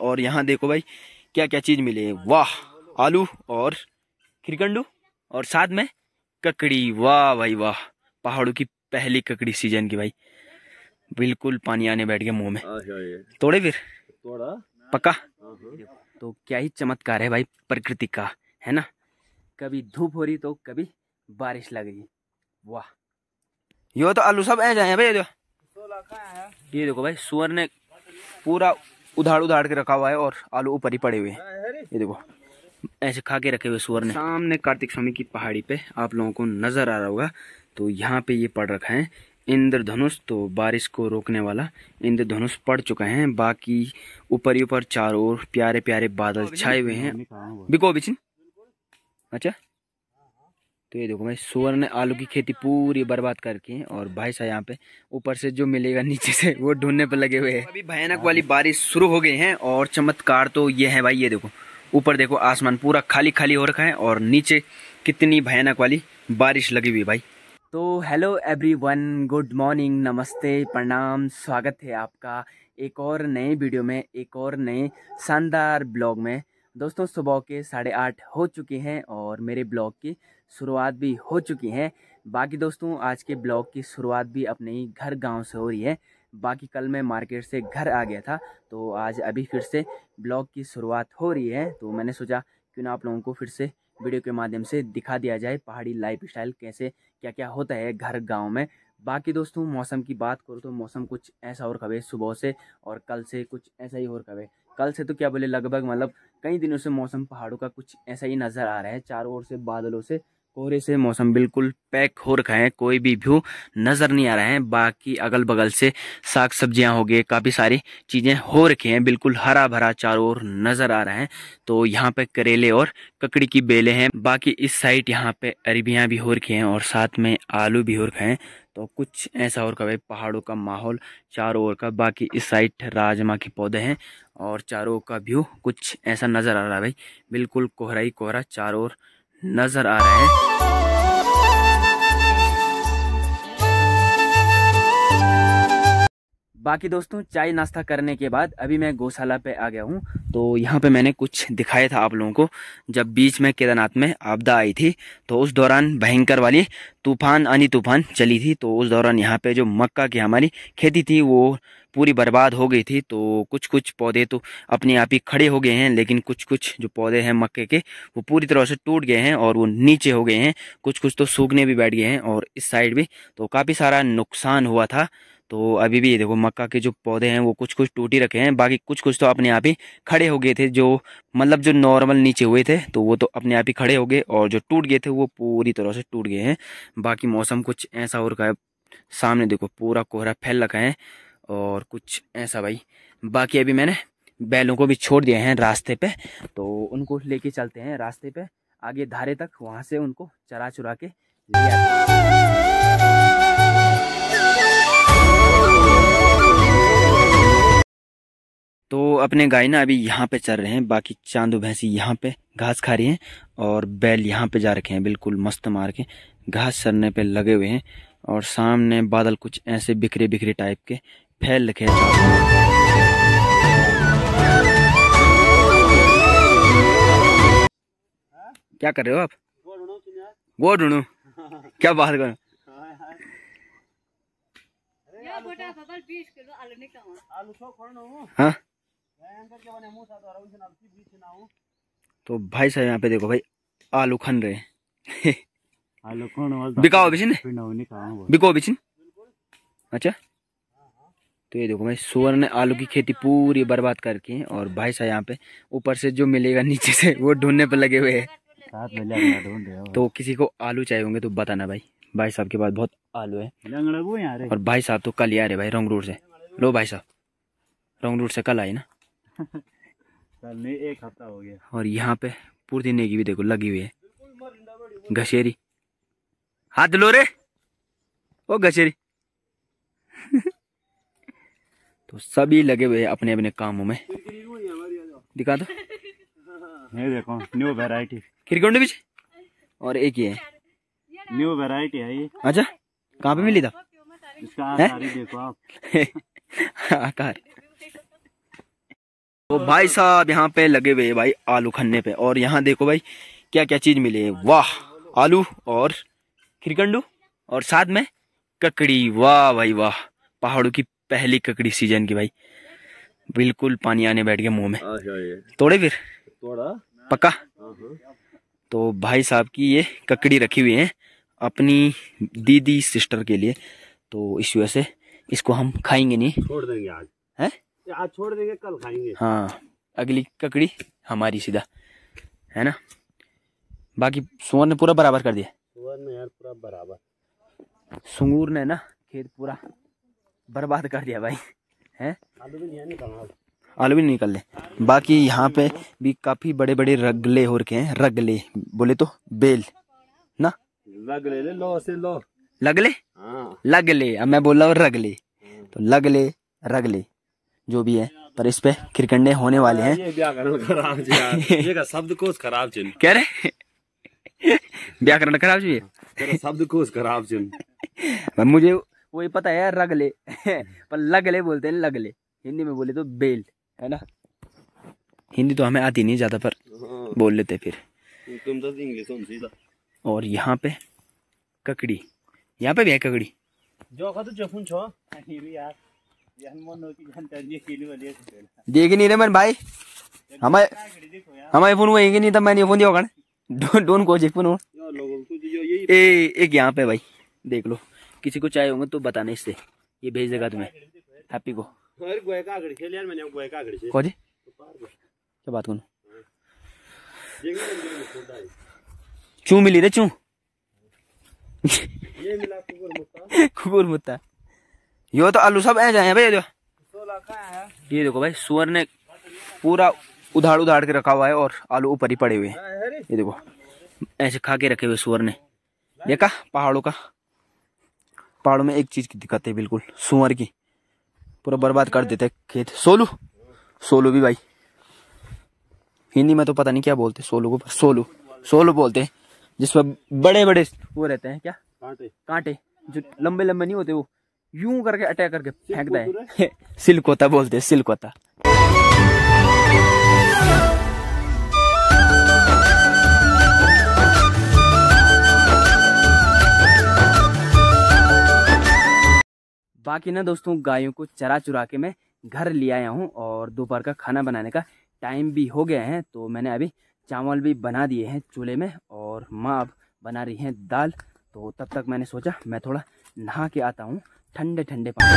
और यहाँ देखो भाई क्या क्या चीज़ मिले है। वाह आलू और खिरकंडू और साथ में ककड़ी। वाह भाई वाह पहाड़ों की पहली ककड़ी सीज़न की भाई। बिल्कुल पानी आने बैठ गया मुँह में। तोड़े फिर। थोड़ा पक्का? तो क्या ही चमत्कार है भाई प्रकृति का है ना? कभी धूप हो रही तो कभी बारिश लग रही। वाह। यो तो आलू सब ऐसे जाए भाई ये देखो ये देखो भाई सुअर ने पूरा उधाड़ उधाड़ के रखा हुआ है और आलू ऊपर ही पड़े हुए हैं। ये देखो ऐसे खा के रखे हुए सुअर ने। सामने कार्तिक स्वामी की पहाड़ी पे आप लोगों को नज़र आ रहा होगा तो यहाँ पे ये पड़ रखा है इंद्रधनुष तो बारिश को रोकने वाला इंद्रधनुष पड़ चुका है। बाकी ऊपर ही ऊपर चारों ओर प्यारे प्यारे बादल छाए हुए हैं। बिको बिचिन अच्छा? तो ये देखो भाई, सुअर ने आलू की खेती पूरी बर्बाद करके और भाई साहब यहाँ पे ऊपर से जो मिलेगा नीचे से, वो ढूँढने पर लगे हुए हैं। अभी भयानक वाली बारिश शुरू हो गई है और चमत्कार तो ये है भाई, ये देखो। ऊपर देखो आसमान पूरा खाली खाली हो रखा है और नीचे कितनी भयानक वाली बारिश लगी हुई भाई। तो हेलो एवरीवन, गुड मॉर्निंग, नमस्ते, प्रणाम, स्वागत है आपका एक और नए वीडियो में, एक और नए शानदार ब्लॉग में। दोस्तों, सुबह के साढ़े आठ हो चुके हैं और मेरे ब्लॉग की शुरुआत भी हो चुकी है। बाकी दोस्तों, आज के ब्लॉग की शुरुआत भी अपने ही घर गाँव से हो रही है। बाकी कल मैं मार्केट से घर आ गया था तो आज अभी फिर से ब्लॉग की शुरुआत हो रही है। तो मैंने सोचा, क्यों ना आप लोगों को फिर से वीडियो के माध्यम से दिखा दिया जाए, पहाड़ी लाइफ स्टाइल कैसे क्या क्या होता है घर गाँव में। बाकी दोस्तों, मौसम की बात करूँ तो मौसम कुछ ऐसा और कवे, सुबह से और कल से कुछ ऐसा ही और कवे। कल से तो क्या बोले, लगभग मतलब कई दिनों से मौसम पहाड़ों का कुछ ऐसा ही नज़र आ रहा है, चारों ओर से बादलों से। कोहरे से मौसम बिल्कुल पैक हो रखा है, कोई भी व्यू नज़र नहीं आ रहा है। बाकी अगल बगल से साग सब्ज़ियाँ हो गए, काफ़ी सारी चीज़ें हो रखी हैं, बिल्कुल हरा भरा चारों ओर नज़र आ रहा है। तो यहाँ पे करेले और ककड़ी की बेलें हैं, बाकी इस साइड यहाँ पे अरबियाँ भी हो रखी हैं और साथ में आलू भी हो रखे हैं। तो कुछ ऐसा और का भाई पहाड़ों का माहौल चारों ओर का, बाकी इस साइड राजमा के पौधे हैं और चारों का व्यू कुछ ऐसा नज़र आ रहा है भाई, बिल्कुल कोहरा ही कोहरा चारों ओर नज़र आ रहे हैं। बाकी दोस्तों, चाय नाश्ता करने के बाद अभी मैं गौशाला पे आ गया हूँ। तो यहाँ पे मैंने कुछ दिखाया था आप लोगों को। जब बीच में केदारनाथ में आपदा आई थी तो उस दौरान भयंकर वाली तूफ़ान आनी तूफ़ान चली थी। तो उस दौरान यहाँ पे जो मक्का की हमारी खेती थी, वो पूरी बर्बाद हो गई थी। तो कुछ कुछ पौधे तो अपने आप ही खड़े हो गए हैं, लेकिन कुछ कुछ जो पौधे हैं मक्के के, वो पूरी तरह से टूट गए हैं और वो नीचे हो गए हैं। कुछ कुछ तो सूखने भी बैठ गए हैं और इस साइड भी। तो काफ़ी सारा नुकसान हुआ था। तो अभी भी ये देखो, मक्का के जो पौधे हैं, वो कुछ कुछ टूट रखे हैं। बाकी कुछ कुछ तो अपने आप ही खड़े हो गए थे, जो मतलब जो नॉर्मल नीचे हुए थे तो वो तो अपने आप ही खड़े हो गए और जो टूट गए थे, वो पूरी तरह से टूट गए हैं। बाकी मौसम कुछ ऐसा हो रखा है, सामने देखो, पूरा कोहरा फैल रखा है और कुछ ऐसा भाई। बाकी अभी मैंने बैलों को भी छोड़ दिया है रास्ते पे तो उनको लेके चलते हैं रास्ते पे। आगे धारे तक वहाँ से उनको चरा चुरा के ले अपने गाय ना अभी यहाँ पे चल रहे हैं बाकी चांदू भैंसी यहाँ पे घास खा रही हैं और बैल यहाँ पे जा रखे हैं बिल्कुल मस्त मार के घास चरने पे लगे हुए हैं और सामने बादल कुछ ऐसे बिखरे बिखरे टाइप के फैल रखे हैं क्या कर रहे हो आप? वो ढूंढू क्या बात कर हाँ? तो भाई साहब यहाँ पे देखो भाई आलू खन रहे आलू कौन बिकाओ बिचिन बिको बिचिन अच्छा। तो ये देखो भाई सुअर ने आलू की खेती पूरी बर्बाद करके है और भाई साहब यहाँ पे ऊपर से जो मिलेगा नीचे से वो ढूँढने पे लगे हुए हैं। तो किसी को आलू चाहिए होंगे तो बताना भाई। भाई साहब के पास बहुत आलू है। और भाई साहब तो कल ही आ रहे भाई रोंग रोड से। लो भाई साहब। रोंग रोड से कल आए ना। एक हफ़्ता हो गया। और यहाँ पे पूर्ति नेगी भी देखो लगी हुई है। घसेरी। हाथ लो रे। ओ घसेरी। तो सभी लगे हुए हैं अपने अपने कामों में। दिखा दो। ये देखो न्यू वैरायटी खिरकुंड बीच और एक ही है। न्यू वैरायटी है ये। अच्छा कहाँ पे मिली था? इसका आकार देखो आप। आकार। तो भाई साहब यहाँ पे लगे हुए भाई आलू खन्ने पे। और यहाँ देखो भाई क्या क्या चीज़ मिली है। वाह आलू और खिरकंडू और साथ में ककड़ी। वाह भाई वाह पहाड़ों की पहली ककड़ी सीज़न की भाई। बिल्कुल पानी आने बैठ गया मुँह में। तोड़े फिर? थोड़ा पक्का? तो भाई साहब की ये ककड़ी रखी हुई है अपनी दीदी सिस्टर के लिए। तो इस वजह से इसको हम खाएँगे नहीं। छोड़ देंगे आज। हैं? आज छोड़ देंगे कल खाएँगे। हाँ अगली ककड़ी हमारी सीधा है ना? बाकी सुअर ने पूरा बराबर कर दिया। सुवर्ण यार पूरा बराबर। सुंगूर ने ना खेत पूरा बर्बाद कर दिया भाई हैं? आलू भी नहीं निकालना आलू भी नहीं निकल ले। बाकी यहाँ पे भी काफ़ी बड़े बड़े रगले हो रखे हैं रगले बोले तो बेल ना? लग ले ले लो से लो। लगले? हाँ। लगले अब मैं बोल रहा हूँ रगले। तो लगले रगले। जो भी है पर इस पे खिरकंडे होने वाले हैं। ये व्याकरण खराब ये का शब्द कोश खराब चिन कह रहे व्याकरण खराब चाहिए शब्द कोश खराब चिन पर मुझे वही पता है रगले। पर लगले बोलते हैं लगले। हिंदी में बोले तो बेल है ना? हिंदी तो हमें आती नहीं ज़्यादा पर बोल लेते फिर। तुम तो इंग्लिश सीधा और यहाँ पे ककड़ी। यहाँ पे भी है ककड़ी। जो खा तो जफुन छो। यार। देख नहीं रहे मन भाई। हमारे हमारे फ़ोन वही नहीं था मैंने फ़ोन दिया होगा डोन को फ़ोन हो यार लोगों को जो यही ए एक यहाँ पे भाई देख लो। किसी को चाहिए होंगे तो बताना इससे। ये भेज देगा तुम्हें। हैप्पी को। कौन जी? क्या बात करूँ? चू मिली रे चू? मिला कुकुर मुत्ता यो तो आलू सब ऐ जाए हैं भाई ये देखो है ये भाई सुअर ने पूरा उधाड़ उधाड़ के रखा हुआ है और आलू ऊपर ही पड़े हुए हैं। ये देखो ऐसे खा के रखे हुए सुअर ने। देखा पहाड़ों का। पहाड़ों में एक चीज़ की दिक्कत है बिल्कुल सुअर की। पूरा बर्बाद कर देते खेत। सोलू सोलू भी भाई। हिंदी में तो पता नहीं क्या बोलते सोलू को पर सोलू सोलू बोलते हैं जिसमें बड़े बड़े वो रहते हैं क्या? कांटे। कांटे जो लंबे लंबे नहीं होते वो। यूँ करके अटैक करके फेंकता है? सिल्कोता बोलते हैं सिल्कोता बाकी ना दोस्तों गायों को चरा चुरा के मैं घर ले आया हूँ और दोपहर का खाना बनाने का टाइम भी हो गया है तो मैंने अभी चावल भी बना दिए हैं चूल्हे में और माँ अब बना रही हैं दाल। तो तब तक मैंने सोचा मैं थोड़ा नहा के आता हूँ। ठंडे ठंडे पानी।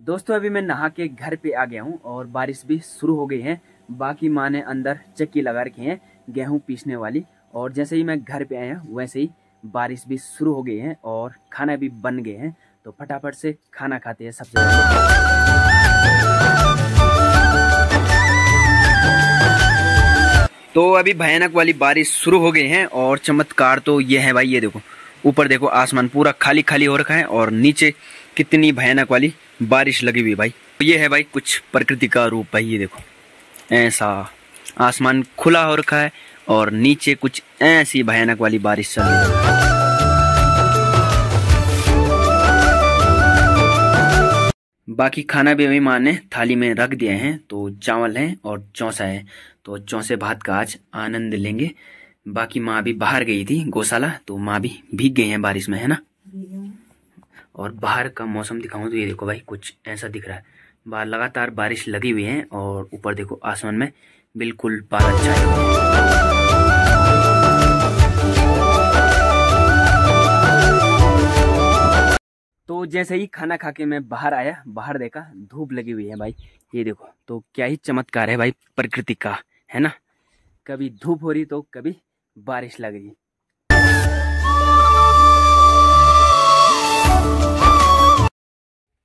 दोस्तों, अभी मैं नहा के घर पे आ गया हूँ और बारिश भी शुरू हो गई है। बाकी माँ ने अंदर चक्की लगा रखी है, गेहूँ पीसने वाली। और जैसे ही मैं घर पे आया, वैसे ही बारिश भी शुरू हो गई है और खाना भी बन गए हैं। तो फटाफट से खाना खाते हैं सबसे तो अभी भयानक वाली बारिश शुरू हो गई है और चमत्कार तो ये है भाई, ये देखो। ऊपर देखो, आसमान पूरा खाली खाली हो रखा है और नीचे कितनी भयानक वाली बारिश लगी हुई भाई। तो ये है भाई कुछ प्रकृति का रूप भाई, ये देखो। ऐसा आसमान खुला हो रखा है और नीचे कुछ ऐसी भयानक वाली बारिश चल रही है। बाकी खाना भी अभी माँ ने थाली में रख दिया है तो चावल है और चौसा है। तो चौसे भात का आज आनंद लेंगे। बाकी माँ भी बाहर गई थी गौशाला तो माँ भी भीग गई है बारिश में, है ना? और बाहर का मौसम दिखाऊँ तो ये देखो भाई, कुछ ऐसा दिख रहा है। बाहर लगातार बारिश लगी हुई है और ऊपर देखो आसमान में बिल्कुल बादल छाए जैसे ही खाना खा के मैं बाहर आया, बाहर देखा धूप लगी हुई है भाई। ये देखो तो क्या ही चमत्कार है भाई प्रकृति का, है ना? कभी धूप हो रही तो कभी बारिश लग रही।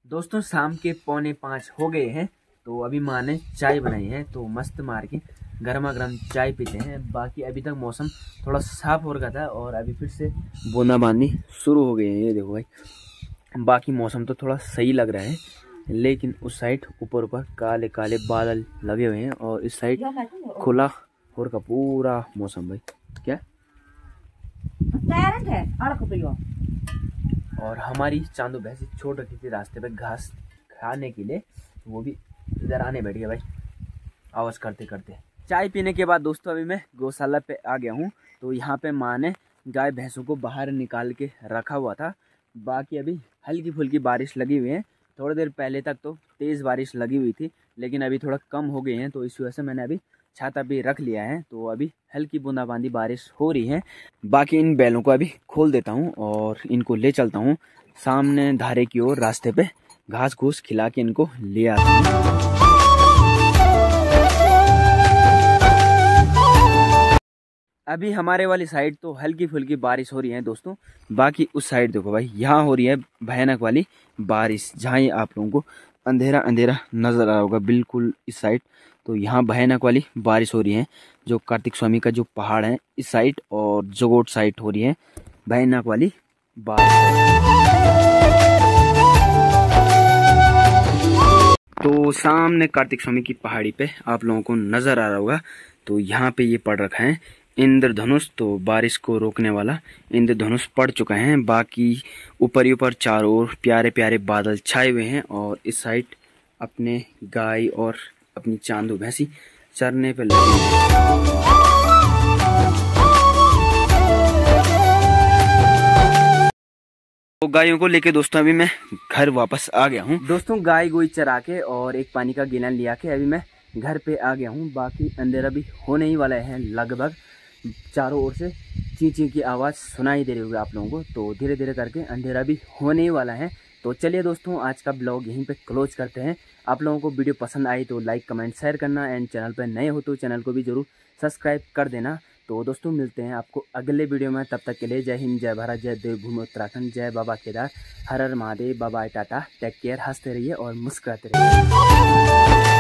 दोस्तों, शाम के पौने पाँच हो गए हैं तो अभी माँ ने चाय बनाई है तो मस्त मार के गर्मा गर्म चाय पीते हैं। बाकी अभी तक मौसम थोड़ा साफ़ हो रखा था और अभी फिर से बूंदाबांदी शुरू हो गई है, ये देखो भाई। बाकी मौसम तो थोड़ा सही लग रहा है लेकिन उस साइड ऊपर ऊपर काले काले बादल लगे हुए हैं और इस साइड खुला हो रखा पूरा मौसम भाई। क्या? है और हमारी चांदो भैंसी छोड़ रखी थी रास्ते पे घास खाने के लिए वो भी इधर आने बैठ गया भाई। आवाज़ करते करते। चाय पीने के बाद दोस्तों अभी मैं गौशाला पे आ गया हूँ तो यहाँ पे माँ ने गाय भैंसों को बाहर निकाल के रखा हुआ था। बाकी अभी हल्की फुल्की बारिश लगी हुई है। थोड़ी देर पहले तक तो तेज़ बारिश लगी हुई थी, लेकिन अभी थोड़ा कम हो गई है तो इस वजह से मैंने अभी छाता भी रख लिया है। तो अभी हल्की बूंदाबांदी बारिश हो रही है। बाकी इन बैलों को अभी खोल देता हूँ और इनको ले चलता हूँ। सामने धारे की ओर रास्ते पे घास घूस खिला के इनको ले आता हूँ। अभी हमारे वाली साइड तो हल्की फुल्की बारिश हो रही है दोस्तों। बाकी उस साइड देखो भाई, यहाँ हो रही है भयानक वाली बारिश, जहाँ ही आप लोगों को अंधेरा अंधेरा नज़र आ रहा होगा बिल्कुल इस साइड। तो यहाँ भयानक वाली बारिश हो रही है, जो कार्तिक स्वामी का जो पहाड़ है इस साइड और जगोट साइड हो रही है, भयानक वाली बारिश। तो सामने कार्तिक स्वामी की पहाड़ी पे आप लोगों को नज़र आ रहा होगा तो यहाँ पे ये पड़ रखा है इंद्रधनुष तो बारिश को रोकने वाला इंद्रधनुष पड़ चुका है। बाकी ऊपर ही ऊपर चारों ओर प्यारे प्यारे बादल छाए हुए हैं और इस साइड अपने गाय और अपनी चांदू भैंसी चरने पर लगी तो गायों को लेके दोस्तों, अभी मैं घर वापस आ गया हूँ। दोस्तों, गाय गोई चरा के और एक पानी का गिलन लिया के अभी मैं घर पे आ गया हूँ। बाकी अंधेरा भी होने ही वाला है, लगभग। चारों ओर से ची ची की आवाज़ सुनाई दे रही होगी आप लोगों को। तो धीरे धीरे करके अंधेरा भी होने वाला है। तो चलिए दोस्तों, आज का ब्लॉग यहीं पे क्लोज करते हैं। आप लोगों को वीडियो पसंद आई तो लाइक, कमेंट, शेयर करना एंड चैनल पर नए हो तो चैनल को भी ज़रूर सब्सक्राइब कर देना। तो दोस्तों, मिलते हैं आपको अगले वीडियो में। तब तक के लिए जय हिंद, जय भारत, जय देवभूमि, उत्तराखंड, जय बाबा केदार। हर हर महादेव, बाबा टाटा। टेक केयर हँसते रहिए और मुस्कुराते रहिए।